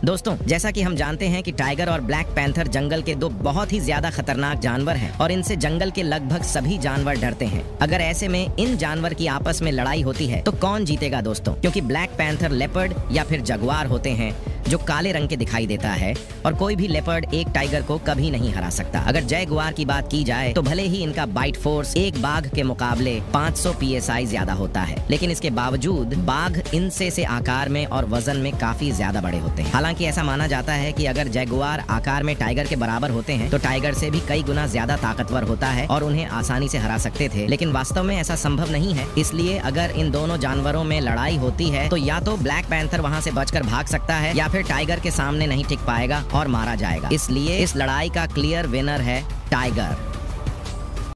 दोस्तों, जैसा कि हम जानते हैं कि टाइगर और ब्लैक पैंथर जंगल के दो बहुत ही ज़्यादा खतरनाक जानवर हैं और इनसे जंगल के लगभग सभी जानवर डरते हैं। अगर ऐसे में इन जानवर की आपस में लड़ाई होती है तो कौन जीतेगा दोस्तों? क्योंकि ब्लैक पैंथर लेपर्ड या फिर जगवार होते हैं जो काले रंग के दिखाई देता है और कोई भी लेपर्ड एक टाइगर को कभी नहीं हरा सकता। अगर जय गुआर की बात की जाए तो भले ही इनका बाइट फोर्स एक बाघ के मुकाबले 500 पीएसआई ज़्यादा होता है, लेकिन इसके बावजूद बाघ इनसे से आकार में और वज़न में काफ़ी ज़्यादा बड़े होते हैं। हालाँकि ऐसा माना जाता है कि अगर जयगुआर आकार में टाइगर के बराबर होते हैं तो टाइगर से भी कई गुना ज़्यादा ताकतवर होता है और उन्हें आसानी से हरा सकते थे, लेकिन वास्तव में ऐसा संभव नहीं है। इसलिए अगर इन दोनों जानवरों में लड़ाई होती है तो या तो ब्लैक पैंथर वहाँ से बचकर भाग सकता है, या फिर टाइगर के सामने नहीं टिक पाएगा और मारा जाएगा। इसलिए इस लड़ाई का क्लियर विनर है टाइगर।